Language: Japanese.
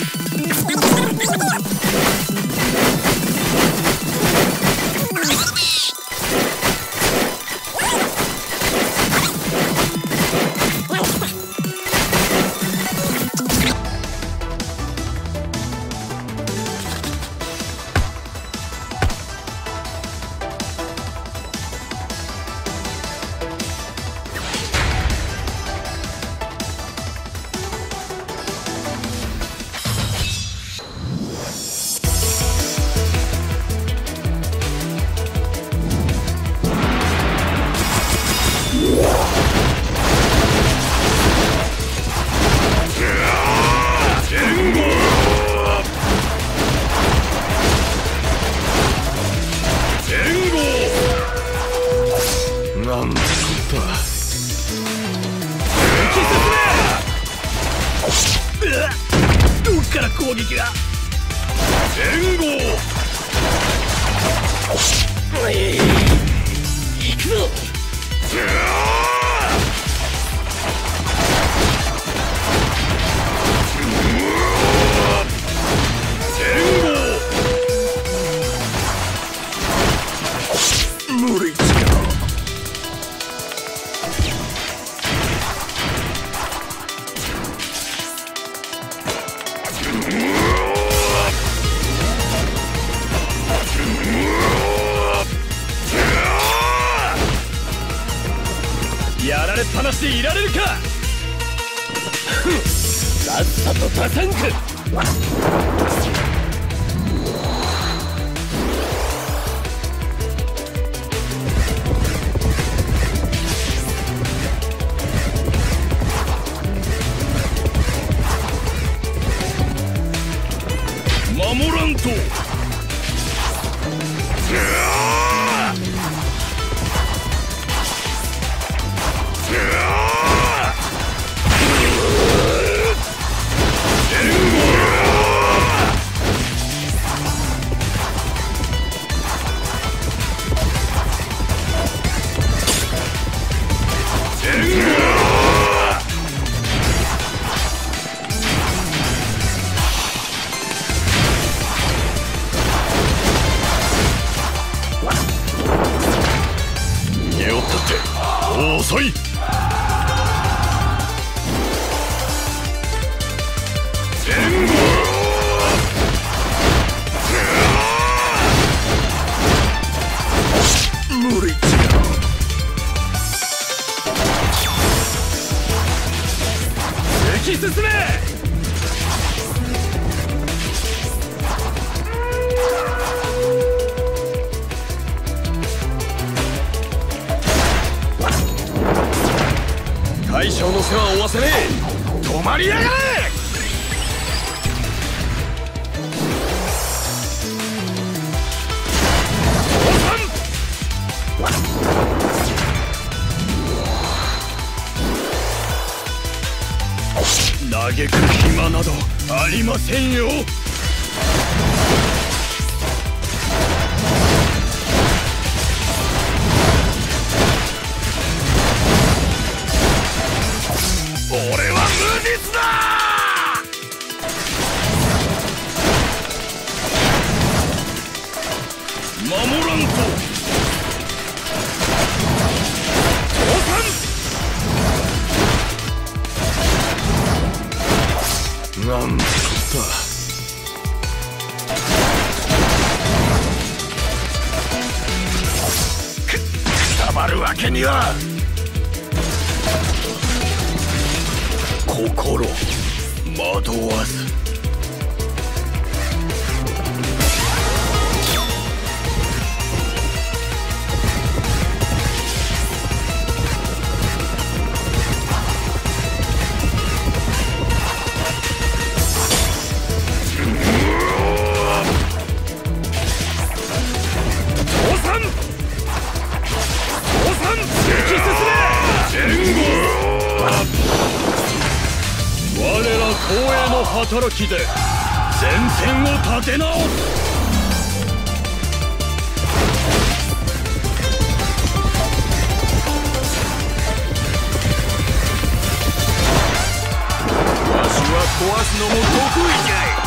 Ha ha ha! どっ。から攻撃が。援護行くぞ。放していられるか？さっ。さと出さんか無理突き進め大将の世話を負わせねえ止まりやがれ嘆く暇などありませんよ。俺は無実だ！守らんと！倒産なんだくたまるわけには。心惑わず働きで前線を立て直す。壊すのも得意じゃい。